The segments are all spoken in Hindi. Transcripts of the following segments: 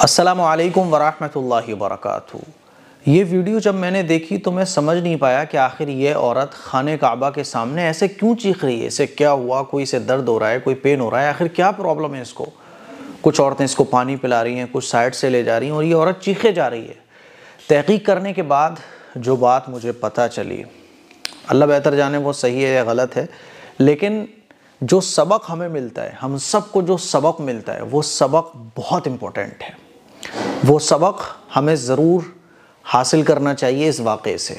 असलकम वरहमल वरक ये वीडियो जब मैंने देखी तो मैं समझ नहीं पाया कि आखिर ये औरत खाने काबा के सामने ऐसे क्यों चीख रही है? इसे क्या हुआ? कोई इसे दर्द हो रहा है? कोई पेन हो रहा है? आखिर क्या प्रॉब्लम है इसको? कुछ औरतें इसको पानी पिला रही हैं, कुछ साइड से ले जा रही हैं और ये औरत चीखे जा रही है। तहकीक करने के बाद जो बात मुझे पता चली, अल्लाह बेहतर जाने वो सही है या गलत है, लेकिन जो सबक हमें मिलता है, हम सबको जो सबक मिलता है, वो सबक बहुत इम्पोर्टेंट है। वो सबक हमें ज़रूर हासिल करना चाहिए इस वाक़े से।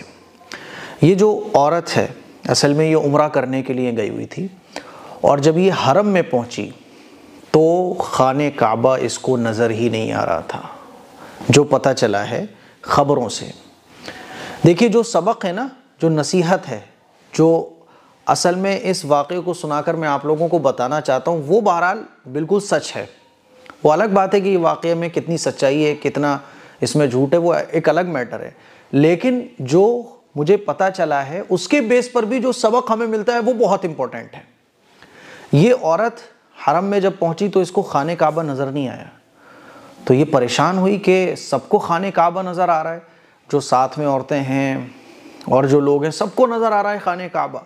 ये जो औरत है, असल में ये उम्र करने के लिए गई हुई थी और जब ये हरम में पहुँची तो खान काबा इसको नज़र ही नहीं आ रहा था। जो पता चला है ख़बरों से। देखिए, जो सबक है ना, जो नसीहत है, जो असल में इस वाक़े को सुनाकर मैं आप लोगों को बताना चाहता हूँ, वो बहरहाल बिल्कुल सच है। वो अलग बात है कि वाक़े में कितनी सच्चाई है, कितना इसमें झूठ है, वो एक अलग मैटर है। लेकिन जो मुझे पता चला है, उसके बेस पर भी जो सबक हमें मिलता है, वो बहुत इंपॉर्टेंट है। ये औरत हरम में जब पहुँची तो इसको खाने काबा नज़र नहीं आया। तो ये परेशान हुई कि सबको खाने काबा नज़र आ रहा है, जो साथ में औरतें हैं और जो लोग हैं, सबको नज़र आ रहा है खाने काबा।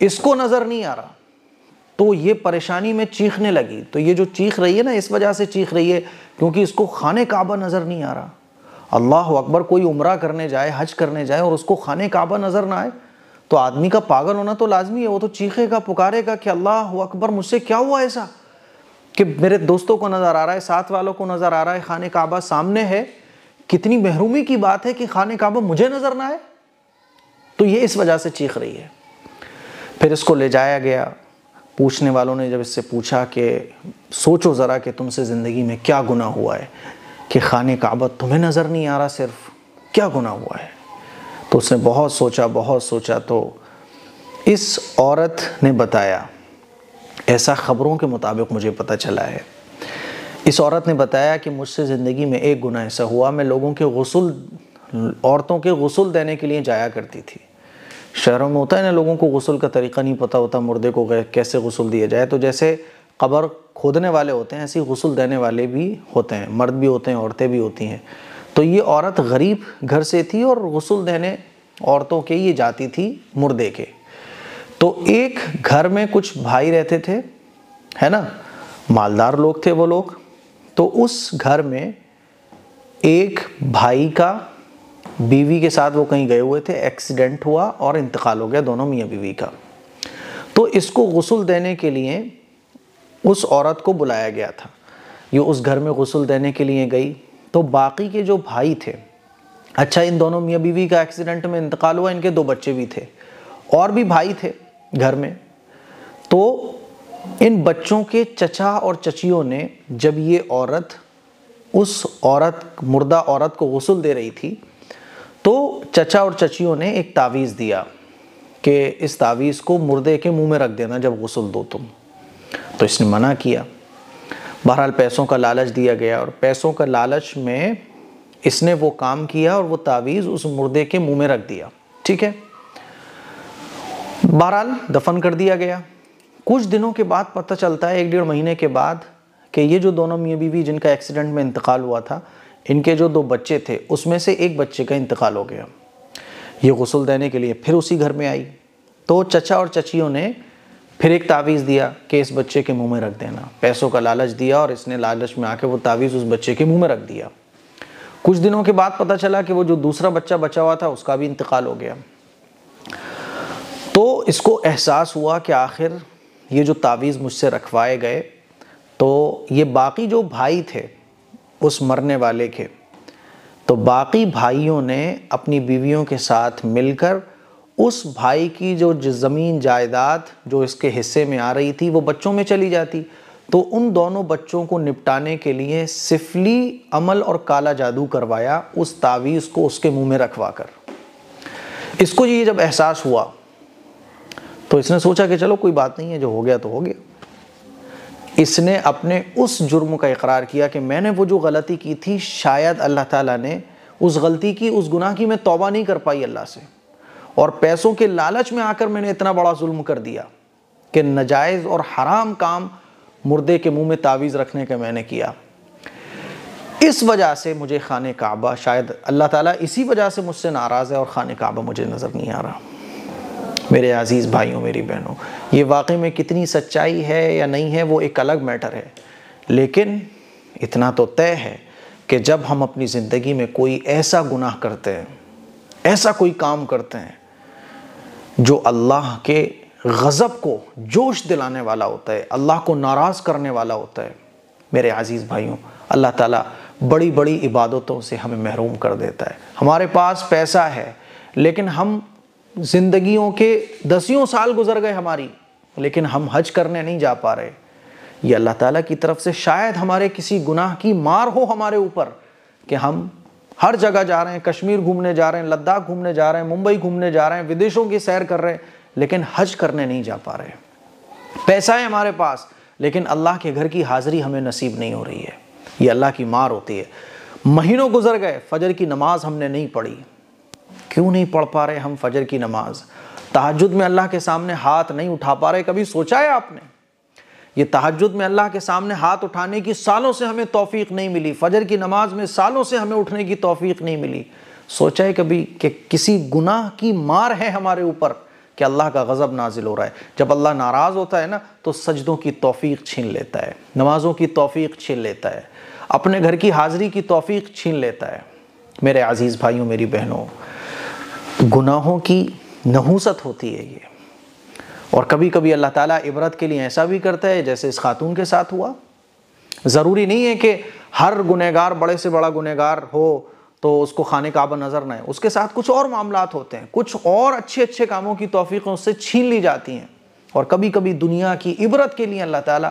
इसको नज़र नहीं आ रहा। तो ये परेशानी में चीखने लगी। तो ये जो चीख रही है ना, इस वजह से चीख रही है, क्योंकि इसको खाने काबा नज़र नहीं आ रहा। अल्लाह अकबर कोई उम्र करने जाए, हज करने जाए और उसको खाने काबा नज़र ना आए तो आदमी का पागल होना तो लाजमी है, वो तो चीखेगा, पुकारेगा कि अल्लाह अकबर, मुझसे क्या हुआ ऐसा? कि मेरे दोस्तों को नज़र आ रहा है, साथ वालों को नज़र आ रहा है, खाने काबा सामने है। कितनी महरूमी की बात है कि खाने काबा मुझे नज़र ना आए। तो ये इस वजह से चीख रही है। फिर इसको ले जाया गया। पूछने वालों ने जब इससे पूछा कि, सोचो ज़रा कि तुमसे ज़िंदगी में क्या गुना हुआ है कि खाने काबत तुम्हें नज़र नहीं आ रहा सिर्फ़? क्या गुना हुआ है? तो उसने बहुत सोचा बहुत सोचा। तो इस औरत ने बताया, ऐसा ख़बरों के मुताबिक मुझे पता चला है। इस औरत ने बताया कि मुझसे ज़िंदगी में एक गुना ऐसा हुआ, मैं लोगों के गसल, औरतों के गसल देने के लिए जाया करती थी। शहरों में होता है ना, लोगों को गसल का तरीका नहीं पता होता, मुर्दे को कैसे गसल दिया जाए। तो जैसे कबर खोदने वाले होते हैं, ऐसे गसल देने वाले भी होते हैं, मर्द भी होते हैं, औरतें भी होती हैं। तो ये औरत गरीब घर से थी और गसल देने औरतों के, ये जाती थी मुर्दे के। तो एक घर में कुछ भाई रहते थे, है ना? मालदार लोग थे वो लोग। तो उस घर में एक भाई का बीवी के साथ वो कहीं गए हुए थे एक्सीडेंट हुआ और इंतकाल हो गया दोनों मियाँ बीवी का। तो इसको गसल देने के लिए उस औरत को बुलाया गया था। ये उस घर में गसल देने के लिए गई। तो बाकी के जो भाई थे अच्छा इन दोनों मियाँ बीवी का एक्सीडेंट में इंतकाल हुआ, इनके दो बच्चे भी थे, और भी भाई थे घर में। तो इन बच्चों के चचा और चचियों ने जब ये औरत, उस औरत, मुर्दा औरत को गसल दे रही थी तो चचा और चचियों ने एक तावीज़ दिया कि इस तावीज़ को मुर्दे के मुँह में रख देना जब गसल दो तुम। तो इसने मना किया। बहरहाल पैसों का लालच दिया गया और पैसों का लालच में इसने वो काम किया और वो तावीज़ उस मुर्दे के मुँह में रख दिया। ठीक है? बहरहाल दफन कर दिया गया। कुछ दिनों के बाद पता चलता है, एक डेढ़ महीने के बाद, कि ये जो दोनों मियाँ बीवी जिनका एक्सीडेंट में इंतकाल हुआ था इनके जो दो बच्चे थे, उसमें से एक बच्चे का इंतकाल हो गया। ये गसल देने के लिए फिर उसी घर में आई। तो चचा और चचियों ने फिर एक तावीज़ दिया कि इस बच्चे के मुँह में रख देना। पैसों का लालच दिया और इसने लालच में आके वो तावीज़ उस बच्चे के मुँह में रख दिया। कुछ दिनों के बाद पता चला कि वो जो दूसरा बच्चा बचा हुआ था, उसका भी इंतकाल हो गया। तो इसको एहसास हुआ कि आखिर ये जो तावीज़ मुझसे रखवाए गए तो ये बाकी जो भाई थे उस मरने वाले के। तो बाकी भाइयों ने अपनी बीवियों के साथ मिलकर उस भाई की जो ज़मीन जायदाद जो इसके हिस्से में आ रही थी वो बच्चों में चली जाती। तो उन दोनों बच्चों को निपटाने के लिए सिफली अमल और काला जादू करवाया, उस तावीज़ को उसके मुँह में रखवा कर इसको ये जब एहसास हुआ तो इसने सोचा कि चलो कोई बात नहीं है, जो हो गया तो हो गया। इसने अपने उस जुर्म का इकरार किया कि मैंने वो जो गलती की थी, शायद अल्लाह ताला ने उस गलती की, उस गुनाह की मैं तौबा नहीं कर पाई अल्लाह से। और पैसों के लालच में आकर मैंने इतना बड़ा जुल्म कर दिया कि नजायज़ और हराम काम मुर्दे के मुँह में तावीज़ रखने का मैंने किया। इस वजह से मुझे खान काबा, शायद अल्लाह ताला इसी वजह से मुझसे नाराज़ है और खान काबा मुझे नज़र नहीं आ रहा। मेरे अज़ीज़ भाइयों, मेरी बहनों, ये वाकई में कितनी सच्चाई है या नहीं है, वो एक अलग मैटर है। लेकिन इतना तो तय है कि जब हम अपनी ज़िंदगी में कोई ऐसा गुनाह करते हैं, ऐसा कोई काम करते हैं, जो अल्लाह के गज़ब को जोश दिलाने वाला होता है, अल्लाह को नाराज़ करने वाला होता है, मेरे अज़ीज़ भाइयों, अल्लाह ताला बड़ी बड़ी इबादतों से हमें महरूम कर देता है। हमारे पास पैसा है, लेकिन हम ज़िंदगियों के दसियों साल गुजर गए हमारी, लेकिन हम हज करने नहीं जा पा रहे। ये अल्लाह ताला की तरफ़ से शायद हमारे किसी गुनाह की मार हो हमारे ऊपर कि हम हर जगह जा रहे हैं, कश्मीर घूमने जा रहे हैं, लद्दाख घूमने जा रहे हैं, मुंबई घूमने जा रहे हैं, विदेशों की सैर कर रहे हैं, लेकिन हज करने नहीं जा पा रहे। पैसा है हमारे पास, लेकिन अल्लाह के घर की हाज़िरी हमें नसीब नहीं हो रही है। ये अल्लाह की मार होती है। महीनों गुजर गए, फजर की नमाज़ हमने नहीं पढ़ी। क्यों नहीं पढ़ पा रहे हम फजर की नमाज़? तहजद में अल्लाह के सामने हाथ नहीं उठा पा रहे, कभी सोचा है आपने? ये तहजद में अल्लाह के सामने हाथ उठाने की सालों से हमें तौफीक नहीं मिली, फजर की नमाज़ में सालों से हमें उठने की तौफीक नहीं मिली। सोचा है कभी कि किसी गुनाह की मार है हमारे ऊपर कि अल्लाह का गज़ब नाजिल हो रहा है? जब अल्लाह नाराज़ होता है ना तो सजदों की तौफीक छीन लेता है, नमाज़ों की तौफीक छीन लेता है, अपने घर की हाज़िरी की तौफीक छीन लेता है। मेरे अज़ीज़ भाइयों, मेरी बहनों गुनाहों की नहूसत होती है ये। और कभी कभी अल्लाह ताला इबरत के लिए ऐसा भी करता है, जैसे इस खातून के साथ हुआ। ज़रूरी नहीं है कि हर गुनहगार, बड़े से बड़ा गुनहगार हो तो उसको खाने काबा नज़र ना आए। उसके साथ कुछ और मामला होते हैं। कुछ और अच्छे अच्छे कामों की तोफ़ी उससे छीन ली जाती हैं। और कभी कभी दुनिया की इबरत के लिए अल्लाह ताला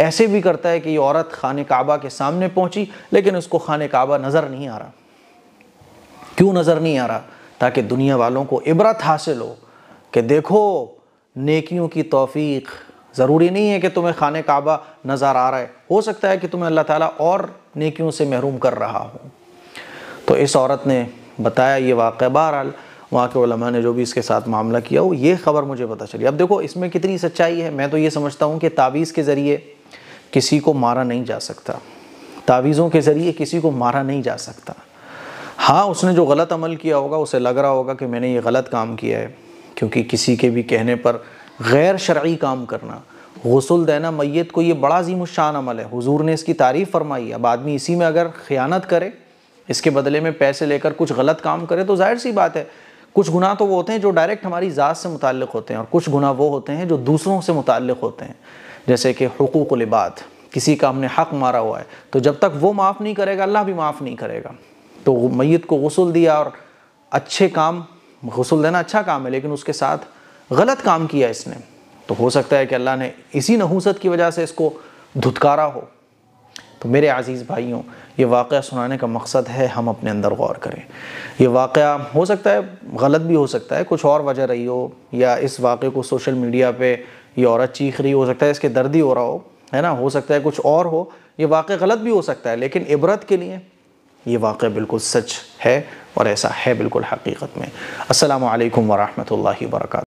ऐसे भी करता है कि ये औरत खाने काबा के सामने पहुँची, लेकिन उसको खाने काबा नज़र नहीं आ रहा। क्यों नज़र नहीं आ रहा? ताकि दुनिया वालों को इबरत हासिल हो कि देखो, नेकियों की तौफीक ज़रूरी नहीं है कि तुम्हें खाने काबा नज़र आ रहा है। हो सकता है कि तुम्हें अल्लाह ताला और नेकियों से महरूम कर रहा हो। तो इस औरत ने बताया, ये वाक़ बहरहाल, वहाँ के उलमा ने जो भी इसके साथ मामला किया हो ये ख़बर मुझे पता चली। अब देखो, इसमें कितनी सच्चाई है। मैं तो ये समझता हूँ कि तावीज़ के ज़रिए किसी को मारा नहीं जा सकता। तावीज़ों के ज़रिए किसी को मारा नहीं जा सकता। हाँ उसने जो गलत अमल किया होगा, उसे लग रहा होगा कि मैंने ये गलत काम किया है, क्योंकि किसी के भी कहने पर गैर शर्ई काम करना, गसल देना मैत को ये बड़ा अजीम शान अमल है। हुजूर ने इसकी तारीफ़ फरमाई। अब आदमी इसी में अगर ख़यानत करे, इसके बदले में पैसे लेकर कुछ गलत काम करे तो ज़ाहिर सी बात है, कुछ गुनाह तो वो होते हैं जो डायरेक्ट हमारी ज़ात से मुतल होते हैं, और कुछ गुनाह वो होते हैं जो दूसरों से मुतल होते हैं। जैसे कि हकूक़ लिबाद किसी का हमने हक़ मारा हुआ है तो जब तक वो माफ़ नहीं करेगा, अल्लाह भी माफ़ नहीं करेगा। तो मैत को गसल दिया और अच्छे काम, गसल देना अच्छा काम है, लेकिन उसके साथ गलत काम किया इसने। तो हो सकता है कि अल्लाह ने इसी नहूसत की वजह से इसको धुतकारा हो। तो मेरे अज़ीज़ भाइयों, ये वाक़ सुनाने का मकसद है, हम अपने अंदर गौर करें। ये वाक़ हो सकता है, गलत भी हो सकता है, कुछ और वजह रही हो, या इस वाक़े को सोशल मीडिया पे ये औरत चीख रही हो सकता है इसके दर्द ही हो रहा हो, है ना? हो सकता है कुछ और हो, ये वाक़ गलत भी हो सकता है, लेकिन इबरत के लिए ये वाक़ बिल्कुल सच है और ऐसा है बिल्कुल हकीकत में। असल वरहमल वर्का